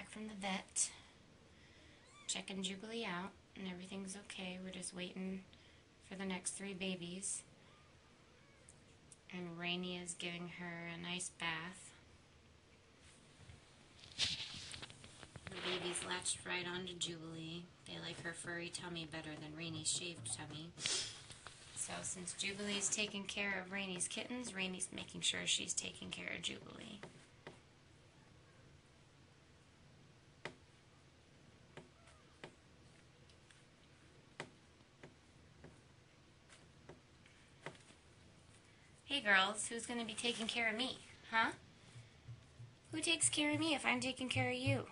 back from the vet, checking Jubilee out, and everything's okay. We're just waiting for the next three babies. And Rainy is giving her a nice bath. The babies latched right onto Jubilee. They like her furry tummy better than Rainy's shaved tummy. So since Jubilee's taking care of Rainy's kittens, Rainy's making sure she's taking care of Jubilee. Hey girls, who's going to be taking care of me? Huh? Who takes care of me if I'm taking care of you?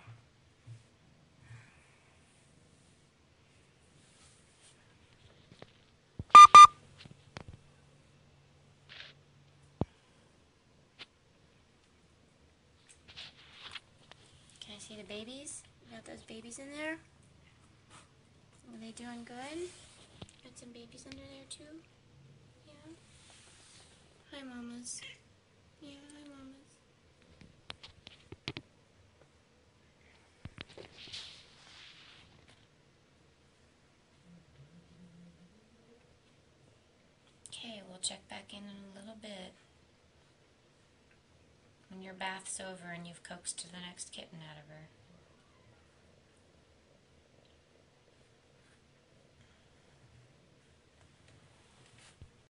Can I see the babies? You got those babies in there? Are they doing good? Got some babies under there too? Hi, mamas. Yeah, hi, mamas. Okay, we'll check back in in a little bit. When your bath's over and you've coaxed the next kitten out of her.